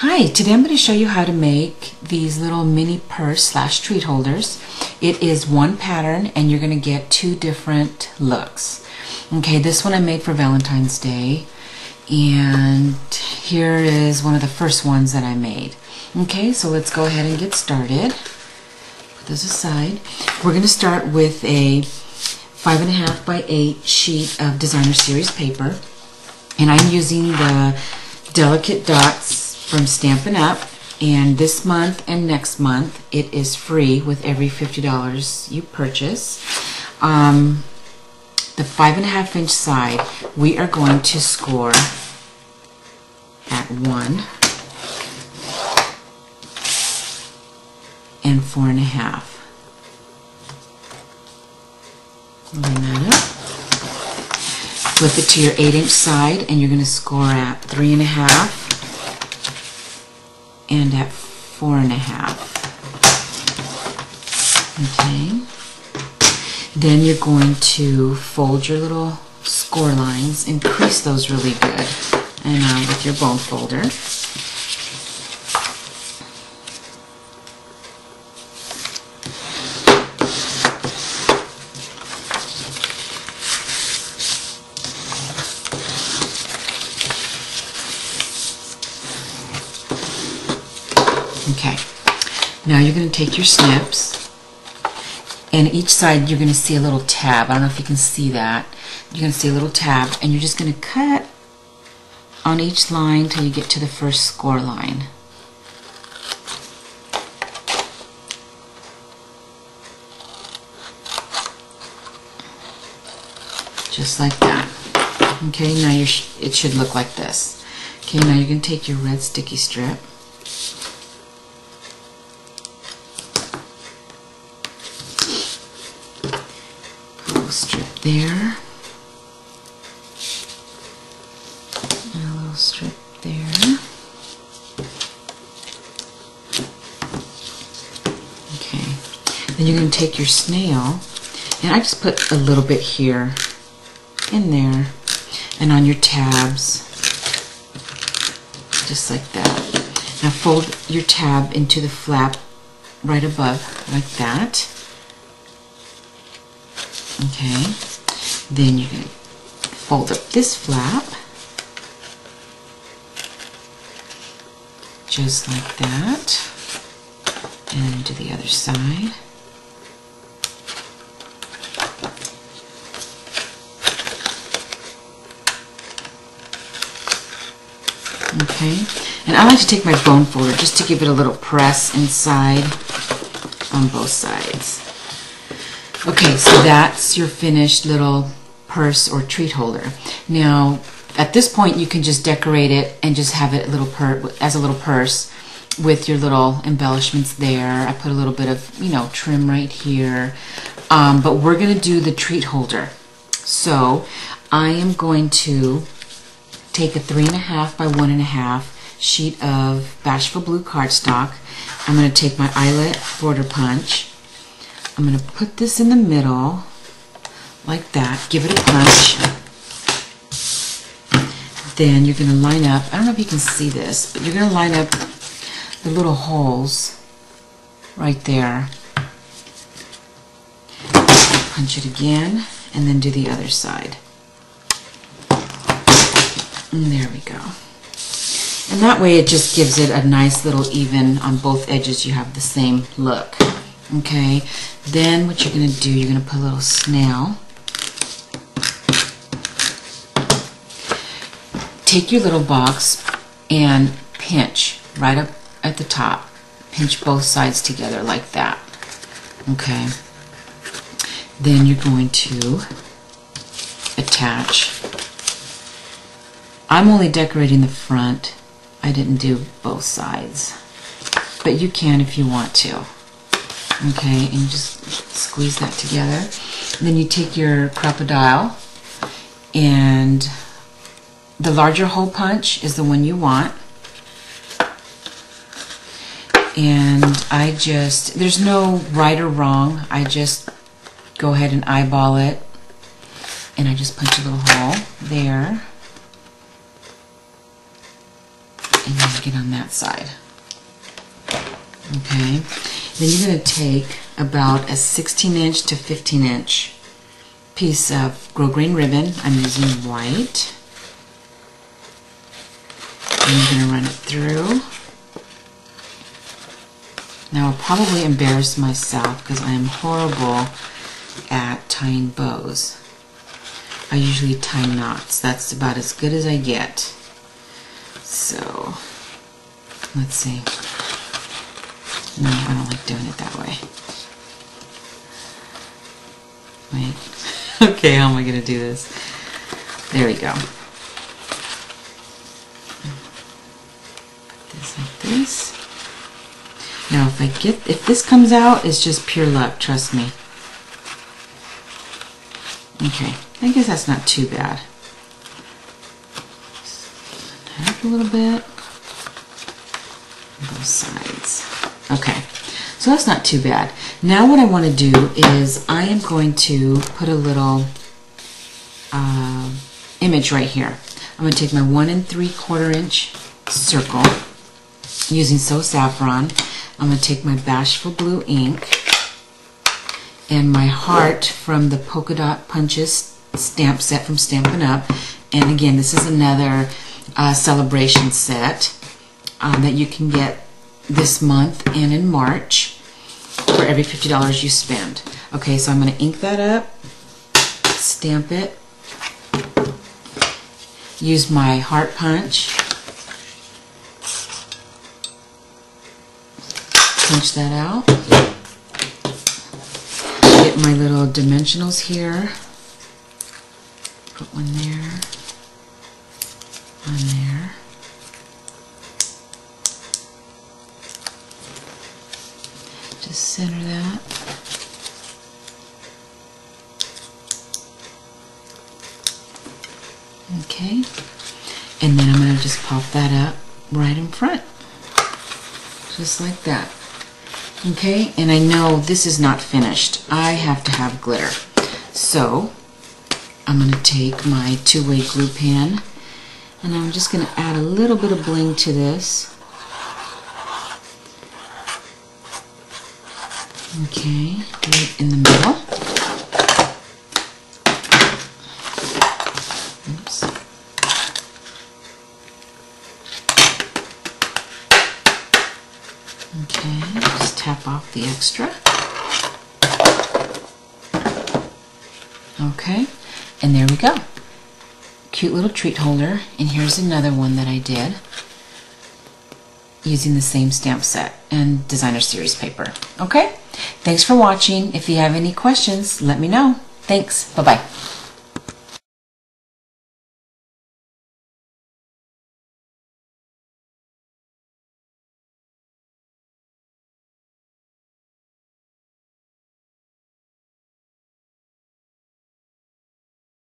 Hi, today I'm going to show you how to make these little mini purse slash treat holders. It is one pattern and you're going to get two different looks. Okay, this one I made for Valentine's Day and here is one of the first ones that I made. Okay, so let's go ahead and get started. Put those aside. We're going to start with a five and a half by eight sheet of designer series paper and I'm using the delicate dots from Stampin' Up! And this month and next month, it is free with every $50 you purchase. Um, the five and a half inch side, we are going to score at one and four and a half. Line that up. Flip it to your eight inch side and you're going to score at three and a half and at four and a half. Okay. Then you're going to fold your little score lines increase those really good. And uh, with your bone folder. Okay, now you're going to take your snips and each side you're going to see a little tab. I don't know if you can see that. You're going to see a little tab and you're just going to cut on each line till you get to the first score line. Just like that. Okay, now it should look like this. Okay, now you're going to take your red sticky strip strip there. And a little strip there. Okay. Then you're going to take your snail, and I just put a little bit here, in there, and on your tabs, just like that. Now fold your tab into the flap right above, like that. Okay, then you can fold up this flap just like that and to the other side. Okay, and I like to take my bone folder just to give it a little press inside on both sides. Okay, so that's your finished little purse or treat holder. Now, at this point, you can just decorate it and just have it a little as a little purse with your little embellishments there. I put a little bit of, you know, trim right here. Um, but we're going to do the treat holder. So I am going to take a three and a half by one and a half sheet of Bashful Blue cardstock. I'm going to take my eyelet border punch I'm going to put this in the middle like that. Give it a punch. Then you're going to line up, I don't know if you can see this, but you're going to line up the little holes right there. Punch it again and then do the other side. And there we go. And that way it just gives it a nice little even on both edges you have the same look. Okay, then what you're going to do, you're going to put a little snail. Take your little box and pinch right up at the top. Pinch both sides together like that. Okay. Then you're going to attach. I'm only decorating the front. I didn't do both sides. But you can if you want to. Okay, and you just squeeze that together. And then you take your Crop-A-Dile and the larger hole punch is the one you want. And I just, there's no right or wrong. I just go ahead and eyeball it. And I just punch a little hole there. And then get on that side. Okay. Then you're going to take about a 16 inch to 15 inch piece of grosgrain ribbon. I'm using white. I'm going to run it through. Now I'll probably embarrass myself because I am horrible at tying bows. I usually tie knots. That's about as good as I get. So, let's see. No, I don't like doing it that way. Wait. okay, how am I going to do this? There we go. Put this. Now if I get, if this comes out, it's just pure luck, trust me. Okay, I guess that's not too bad. A little bit. Both sides. Okay, so that's not too bad. Now what I want to do is I am going to put a little uh, image right here. I'm going to take my one and three quarter inch circle using So Saffron. I'm going to take my Bashful Blue ink and my heart from the Polka Dot Punches stamp set from Stampin' Up. And again, this is another uh, celebration set um, that you can get this month and in March for every $50 you spend. Okay, so I'm going to ink that up, stamp it, use my heart punch, punch that out, get my little dimensionals here, put one there, one there, just center that. Okay, and then I'm going to just pop that up right in front, just like that. Okay, and I know this is not finished. I have to have glitter. So, I'm going to take my two-way glue pen, and I'm just going to add a little bit of bling to this. Okay, right in the middle. Oops. Okay, just tap off the extra. Okay, and there we go. Cute little treat holder, and here's another one that I did using the same stamp set and designer series paper. Okay, thanks for watching. If you have any questions, let me know. Thanks, bye-bye.